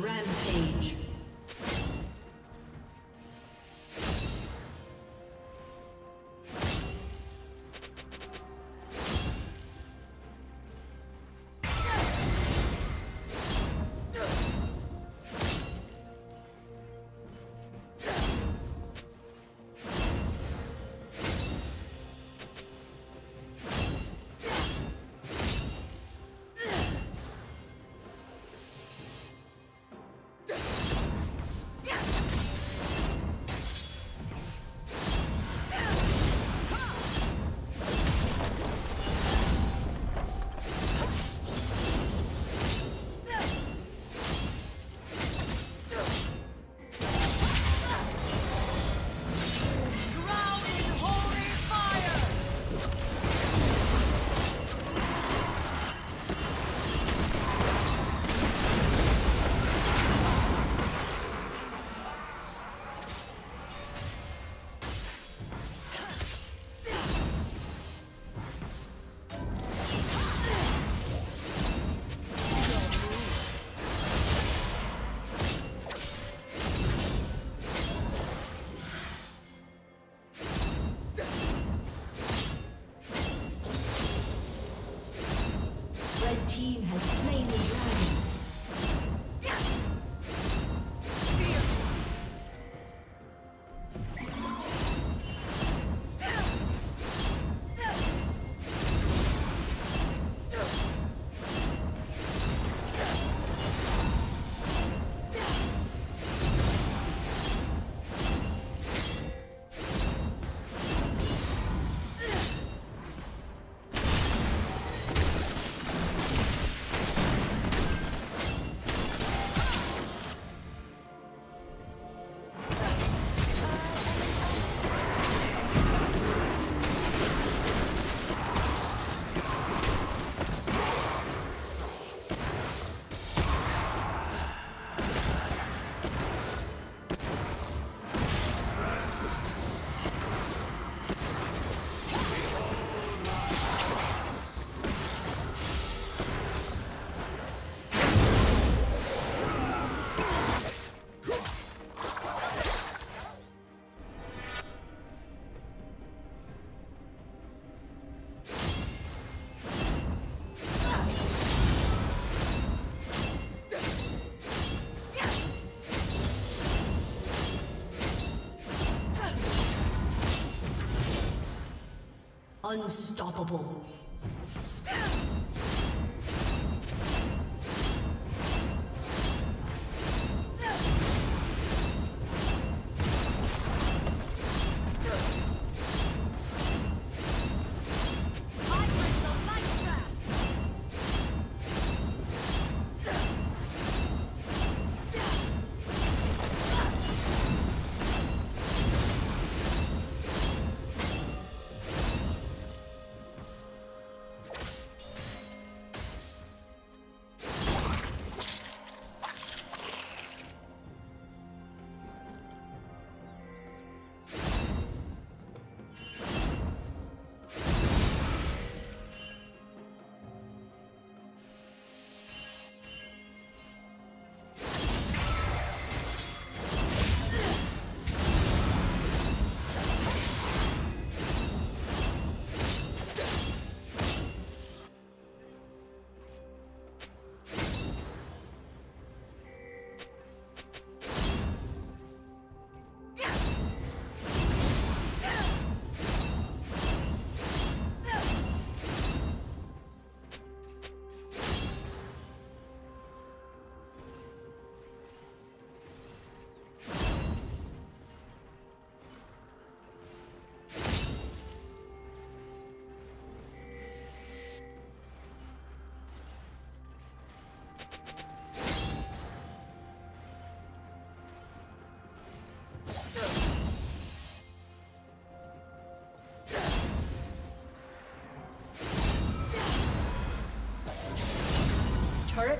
Rampage. Unstoppable.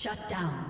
Shut down.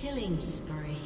Killing spree.